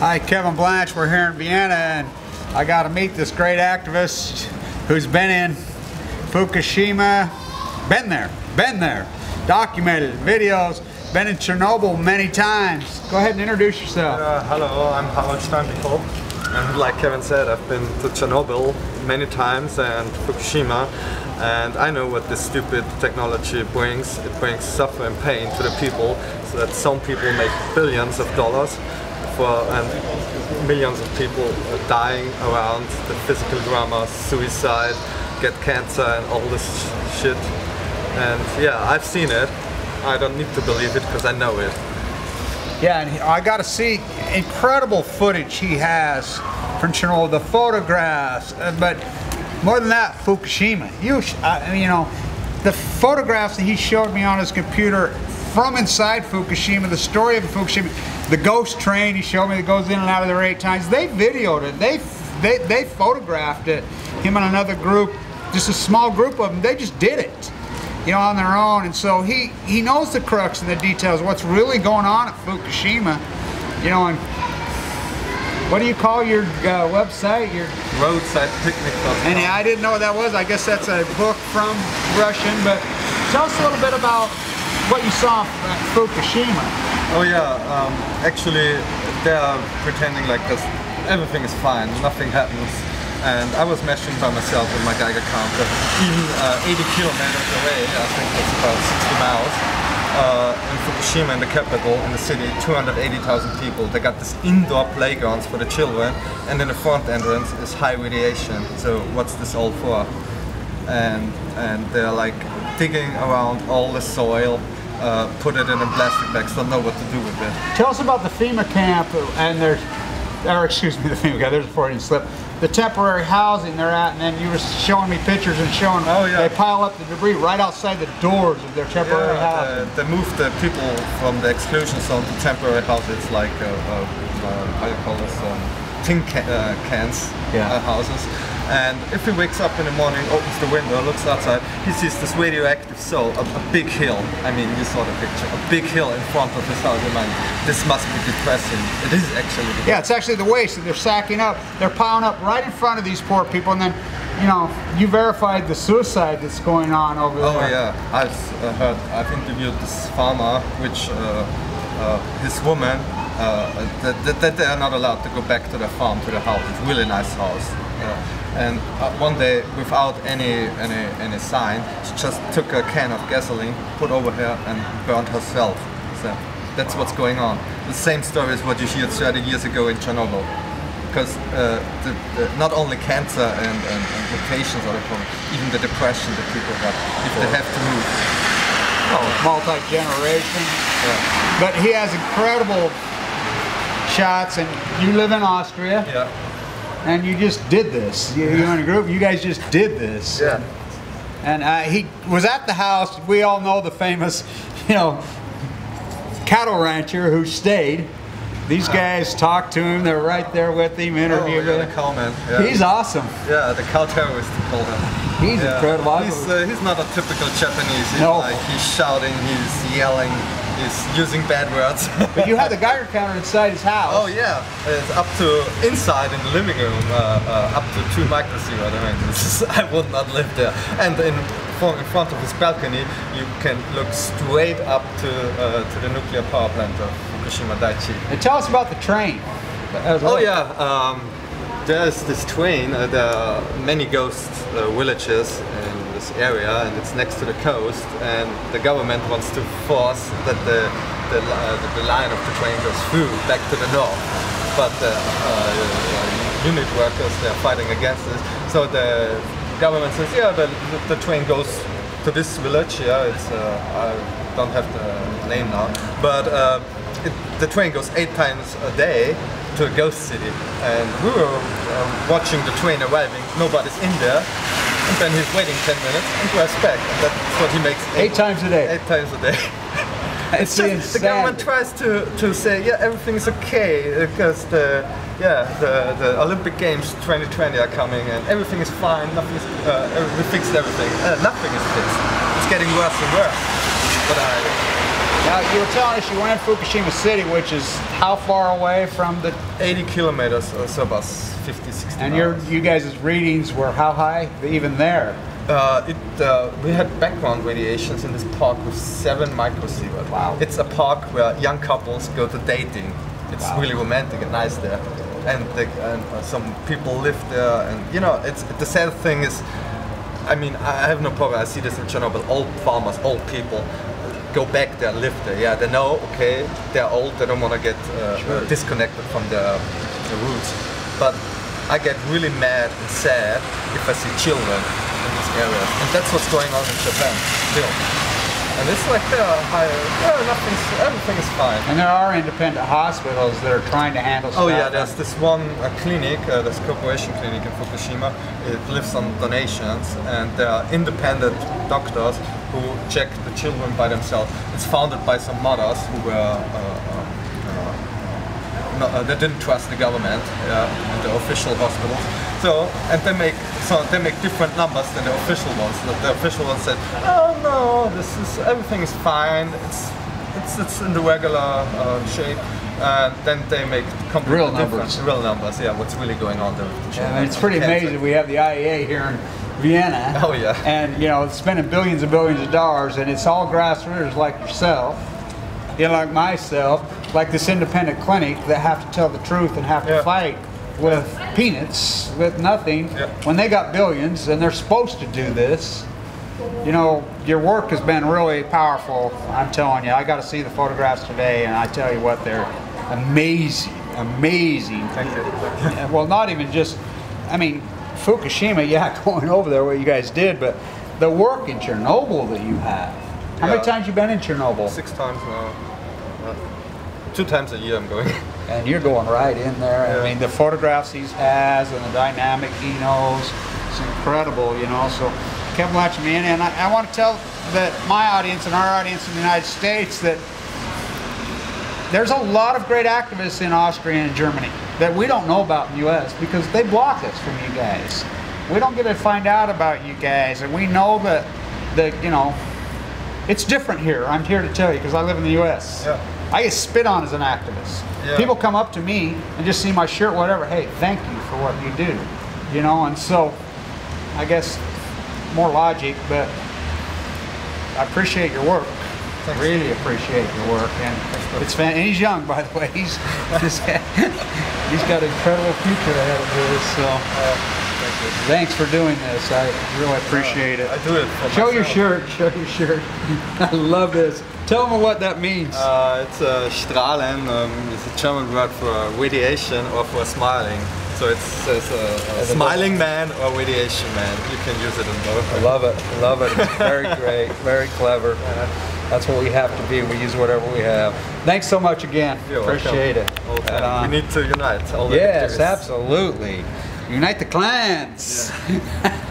Hi, Kevin Blanch. We're here in Vienna, and I got to meet this great activist who's been in Fukushima, been there, been there, documented videos, been in Chernobyl many times. Go ahead and introduce yourself. Uh, hello, I'm Harald Steinbichel. And like Kevin said, I've been to Chernobyl many times and Fukushima, and I know what this stupid technology brings. It brings suffering and pain to the people, so that some people make billions of dollars, for and millions of people dying around the physical drama, suicide, get cancer, and all this shit. And yeah, I've seen it. I don't need to believe it because I know it. Yeah, and he- I got to see incredible footage he has from Chernobyl, the photographs, uh, but more than that, Fukushima. You, sh- you know, the photographs that he showed me on his computer from inside Fukushima, the story of Fukushima, the ghost train he showed me that goes in and out of there eight times. They videoed it. They they they photographed it. Him and another group, just a small group of them. They just did it you know, on their own. And so he, he knows the crux and the details, what's really going on at Fukushima, you know, and what do you call your uh, website? Your Roadside picnic. and I didn't know what that was. I guess that's a book from Russian, but tell us a little bit about what you saw at Fukushima. Oh yeah, um, actually they are pretending like this, everything is fine, nothing happens. And I was measuring by myself with my Geiger counter, even uh, 80 kilometers away, I think that's about 60 miles, uh, in Fukushima, in the capital, in the city, 280,000 people. They got this indoor playgrounds for the children, and in the front entrance is high radiation. So what's this all for? and and they're like digging around all the soil, uh, put it in a plastic bags, don't know what to do with it. Tell us about the FEMA camp and their, or excuse me, the FEMA camp, there's a Freudian slip. The temporary housing they're at, and then you were showing me pictures and showing Oh, yeah. they pile up the debris right outside the doors of their temporary housing. uh, they moved the people from the exclusion zone to temporary houses, like uh, uh, uh, how you call this, um, tin ca- uh, cans Yeah. uh, houses. And if he wakes up in the morning, opens the window, looks outside, he sees this radioactive soil, a, a big hill. I mean, you saw the picture, a big hill in front of his house. I mean, this must be depressing. It is actually. Depressing. Yeah, it's actually the waste that they're sacking up. They're piling up right in front of these poor people, and then, you know, you verified the suicide that's going on over there. Oh yeah, I've uh, heard. I've interviewed this farmer, which uh, uh, his woman uh, that, that, that they are not allowed to go back to their farm to the house. It's a really nice house. And uh, one day, without any any any sign, she just took a can of gasoline, put over here, and burned herself. So that's what's going on. The same story as what you heard 30 years ago in Chernobyl because uh, the, the, not only cancer and, and, and mutations are the problem, even the depression that people have if they have to move. Oh, multi-generation. Yeah. But he has incredible shots, and you live in Austria, Yeah. And you just did this. You, you're in a group, you guys just did this. Yeah. And uh, he was at the house. We all know the famous, you know, cattle rancher who stayed. These guys talked to him. They're right there with him, Oh, yeah, him. Yeah. He's awesome. yeah, the cow terrorist they him. He's Yeah. incredible. He's, uh, he's not a typical Japanese. He's No. like he's shouting, he's yelling, he's using bad words. But you have the Geiger counter inside his house. Oh yeah, it's up to inside in the living room, uh, uh, up to two microsieverts. I mean, this is, I would not live there. And in, in front of his balcony, you can look straight up to uh, to the nuclear power plant of Fukushima Daiichi. And tell us about the train. as Oh yeah, um, there's this train. Uh, there are many ghost uh, villages this area, and it's next to the coast. And the government wants to force that the the, uh, the, line of the train goes through back to the north. But the uh, uh, unit workers they're fighting against this. So the government says, yeah, the, the, train goes to this village. Yeah, it's uh, I don't have the name now, but. Uh, it, the train goes eight times a day to a ghost city, and we were watching the train arriving. Nobody's in there, and then he's waiting ten minutes and drives back. And that's what he makes Eight times a day. Eight times a day. It's Just, the government tries to, to say yeah everything's okay because the yeah the, the Olympic Games 2020 are coming and everything is fine. Nothing is uh, we fixed everything. Uh, nothing is fixed. It's getting worse and worse. But I Now, you were telling us you went in Fukushima City, which is how far away from the 80 kilometers, uh, so about 50, 60 And your you guys' readings were how high? Even there. Uh, it, uh, we had background radiations in this park with seven microsievert. Wow. It's a park where young couples go to dating. It's Wow. really romantic and nice there. And, the, and uh, some people live there. And you know, it's the sad thing is, I mean, I have no problem. I see this in Chernobyl. Old farmers, old people go back there, live there. Yeah, they know, okay, they're old. They don't want to get uh, Sure. disconnected from their, their roots. But I get really mad and sad if I see children in these areas, and that's what's going on in Japan still. And it's like there are higher, yeah, nothing's, everything is fine. And there are independent hospitals that are trying to handle Oh yeah, there's this one uh, clinic, uh, this corporation clinic in Fukushima. It lives on donations, and there are independent doctors who check the children by themselves. It's founded by some mothers who were uh, uh, uh, uh, they didn't trust the government and the official hospitals. So and they make so they make different numbers than the official ones. The, the official ones said, "Oh no, this is everything is fine. It's it's it's in the regular uh, shape." And then they make completely Real numbers. real numbers. Yeah, what's really going on there with the mean, it's pretty amazing. We have the IAEA here in Vienna. Oh, yeah. And you know, it's spending billions and billions of dollars, and it's all grassroots like yourself, you know, like myself, like this independent clinic that have to tell the truth and have to fight with peanuts, with nothing, Yeah. when they got billions and they're supposed to do this. You know, your work has been really powerful. I'm telling you, I got to see the photographs today, and I tell you what, they're amazing, amazing. Thank you. Well, not even just, I mean, Fukushima, yeah, going over there, what you guys did, but the work in Chernobyl that you have. How many times you been in Chernobyl? Six times now. Uh, two times a year I'm going. And you're going right in there. I mean, the photographs he has and the dynamic he knows, it's incredible, you know. So, Kevin Latchman, and I, I want to tell that my audience and our audience in the United States that there's a lot of great activists in Austria and Germany that we don't know about in the U.S. because they block us from you guys. We don't get to find out about you guys, and we know that that you know it's different here. I'm here to tell you because I live in the U.S. Yeah. I get spit on as an activist. Yeah. People come up to me and just see my shirt, whatever. Hey, thank you for what you do. You know, and so I guess more logic, but I appreciate your work. Thanks. Really appreciate your work, and it's fan. And he's young, by the way. He's he's got, he's got an incredible future ahead of his. So Thank thanks for doing this. I really appreciate it. I do it Show your shirt. Show your shirt. I love this. Tell them what that means. Uh, it's uh, Strahlen. Um, it's a German word for radiation or for smiling. So it says uh, a smiling man or radiation man. You can use it in both. I love it. I love it. It's very great. Very clever. That's what we have to be. We use whatever we have. Thanks so much again. You're appreciate welcome. it. All the Right time. on. We need to unite all the Yes, absolutely. Unite the clans.